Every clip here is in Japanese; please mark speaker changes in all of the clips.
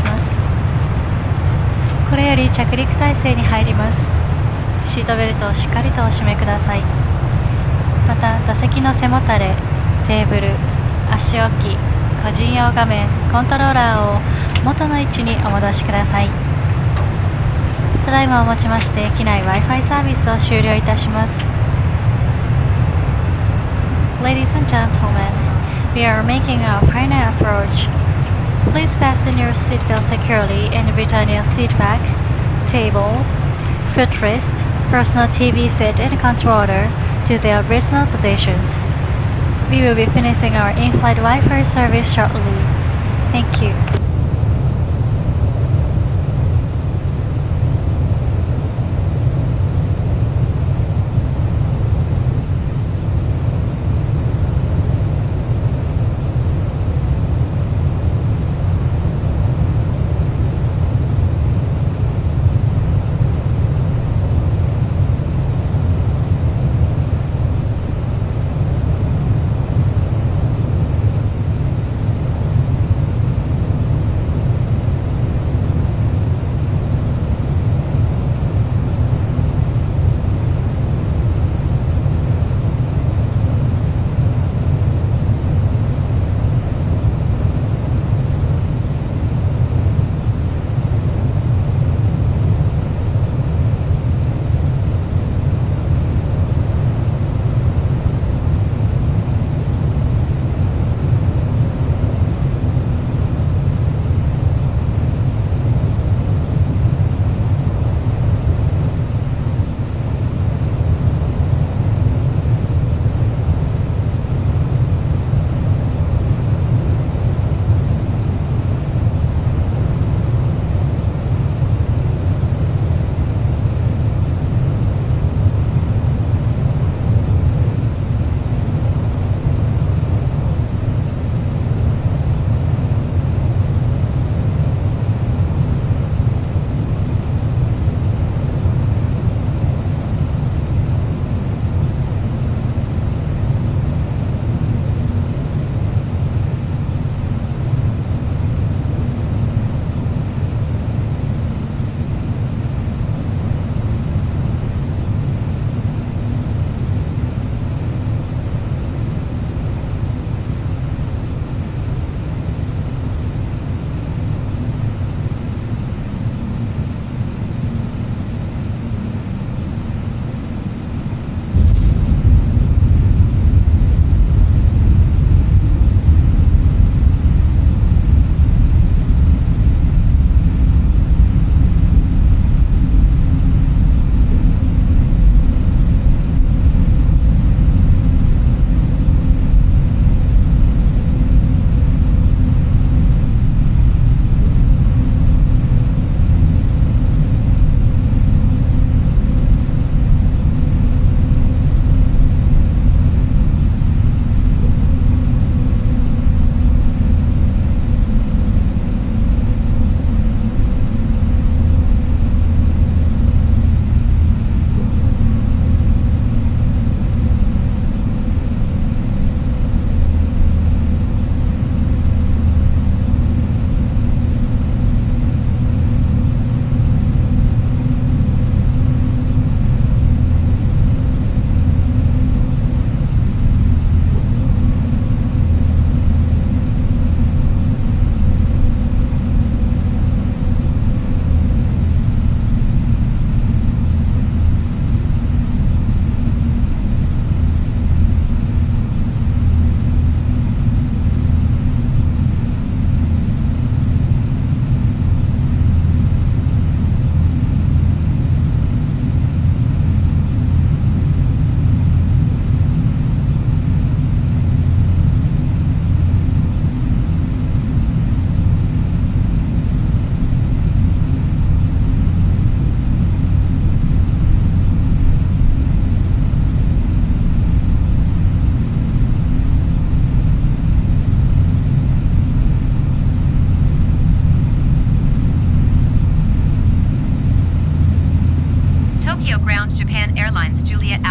Speaker 1: します。これより着陸態勢に入ります。シートベルトをしっかりとお締めください。また座席の背もたれテーブル足置き個人用画面コントローラーを元の位置にお戻しください。ただいまをもちまして機内 Wi-Fi サービスを終了いたします。Ladies and gentlemen, we are making our final approach. Please fasten your seatbelt securely and return your seat back, table, footrest, personal TV set and controller to their original positions. We will be finishing our in-flight Wi-Fi service shortly. Thank you.「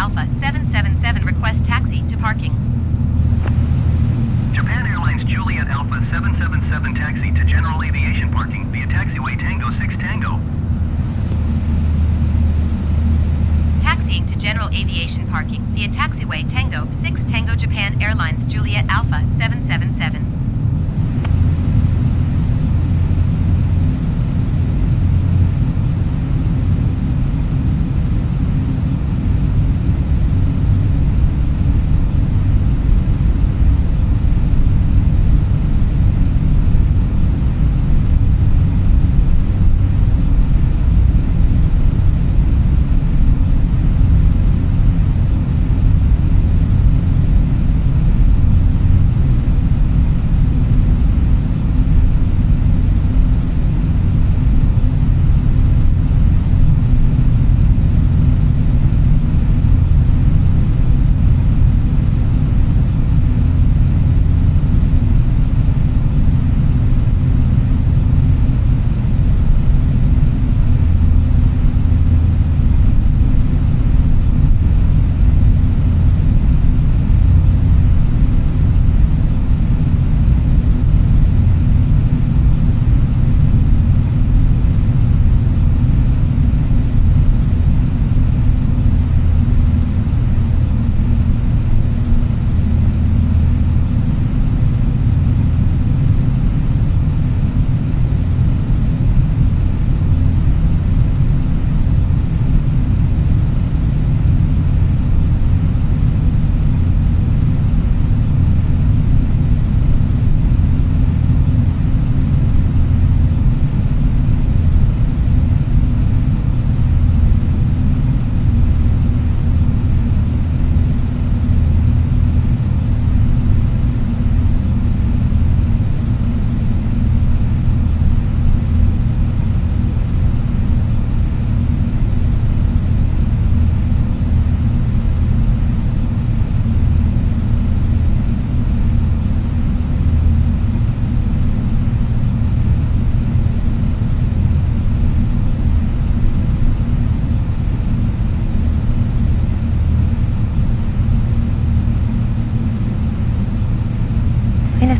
Speaker 2: Alpha 777 request taxi to parking. Japan Airlines Juliet Alpha 777 taxi to General Aviation Parking via taxiway Tango 6 Tango.
Speaker 3: Taxiing to General Aviation Parking via taxiway Tango 6 Tango Japan Airlines Juliet Alpha 777.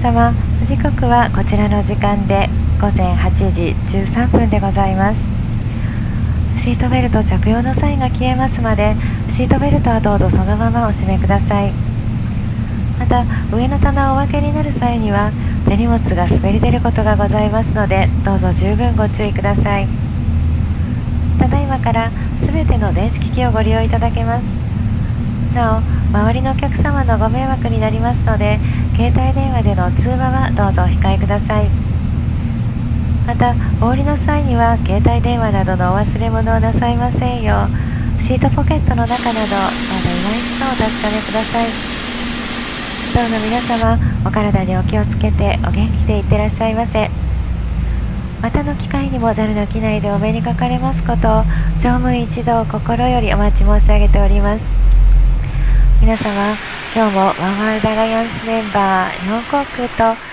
Speaker 4: 様時刻はこちらの時間で午前8時13分でございます。シートベルト着用の際が消えますまでシートベルトはどうぞそのままお締めください。また上の棚をお分けになる際には手荷物が滑り出ることがございますのでどうぞ十分ご注意ください。ただいまから全ての電子機器をご利用いただけます。なお周りのお客様のご迷惑になりますので携帯電話での通話はどうぞお控えください。またお降りの際には携帯電話などのお忘れ物をなさいませんようシートポケットの中などまだいない人をお確かめください。どうぞ皆様お体にお気をつけてお元気でいってらっしゃいませ。またの機会にもざるの機内でお目にかかれますことを乗務員一同心よりお待ち申し上げております。皆様今日もワンワールドアライアンスメンバー4航空と